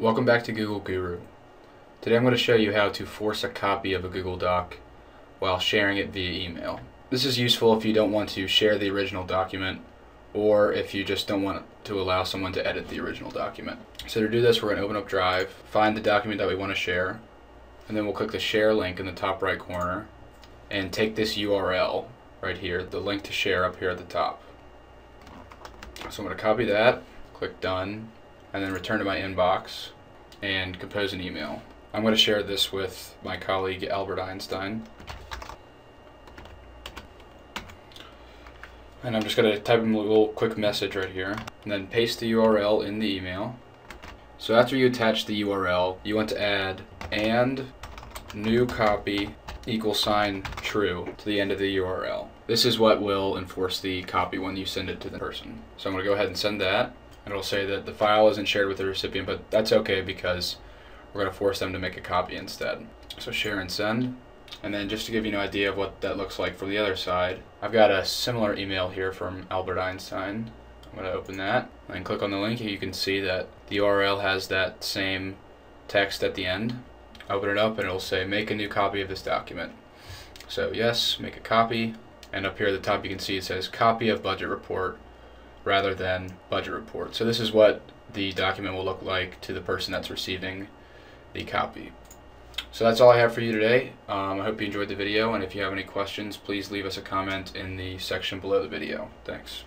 Welcome back to Google Gooru. Today I'm going to show you how to force a copy of a Google Doc while sharing it via email. This is useful if you don't want to share the original document or if you just don't want to allow someone to edit the original document. So to do this we're going to open up Drive, find the document that we want to share, and then we'll click the share link in the top right corner and take this URL right here, the link to share up here at the top. So I'm going to copy that, click done, and then return to my inbox and compose an email. I'm going to share this with my colleague Albert Einstein. And I'm just going to type him a little quick message right here and then paste the URL in the email. So after you attach the URL, you want to add and new copy equal sign true to the end of the URL. This is what will enforce the copy when you send it to the person. So I'm going to go ahead and send that. It'll say that the file isn't shared with the recipient, but that's okay because we're going to force them to make a copy instead. So share and send. And then just to give you an idea of what that looks like from the other side, I've got a similar email here from Albert Einstein. I'm going to open that and click on the link. And you can see that the URL has that same text at the end. Open it up and it'll say make a new copy of this document. So yes, make a copy. And up here at the top you can see it says copy of budget report rather than budget report. So this is what the document will look like to the person that's receiving the copy. So that's all I have for you today. Um, I hope you enjoyed the video, and if you have any questions, please leave us a comment in the section below the video. Thanks.